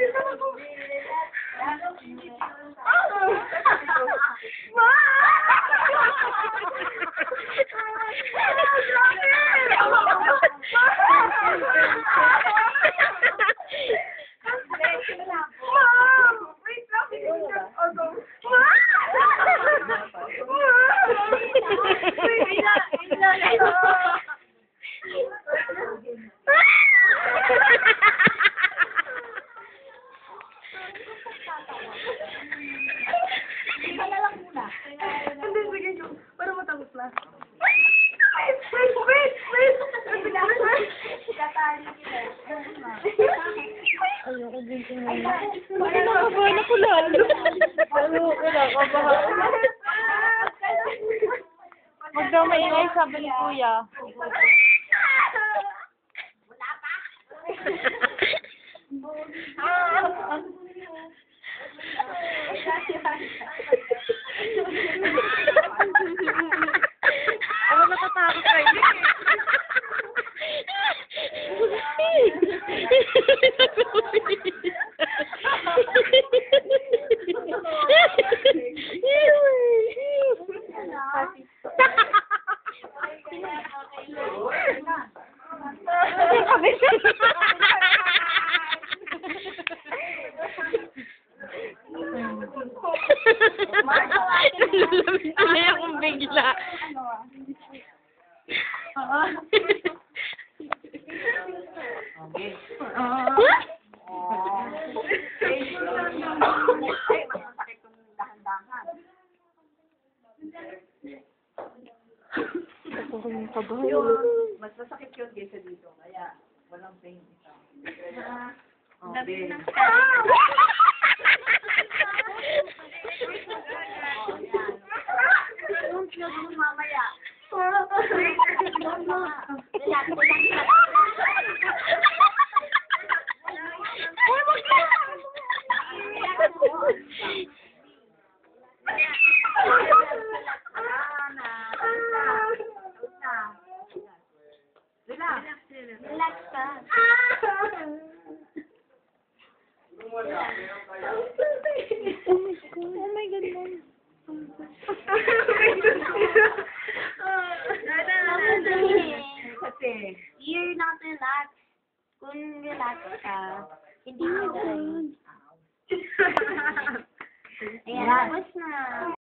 Ma! Hindi, sige ko. Para matapos na. Wait, wait, wait, wait. Ayoko din tingnan. Kinakabahan ako lalo. Ayoko, kinakabahan. Huwag daw maingay, sabi ni Kuya. Ako Nalalamig tuloy akong bigla. Ako yung kabahan. Mas masakit yun kaysa dito. Kaya, walang pain ito. Gabi Okay. ng Relax. Ka. Oh my God, mom. Kasi, You're not relaxed. Kung relax ka, hindi mo gawin. Ayan, tapos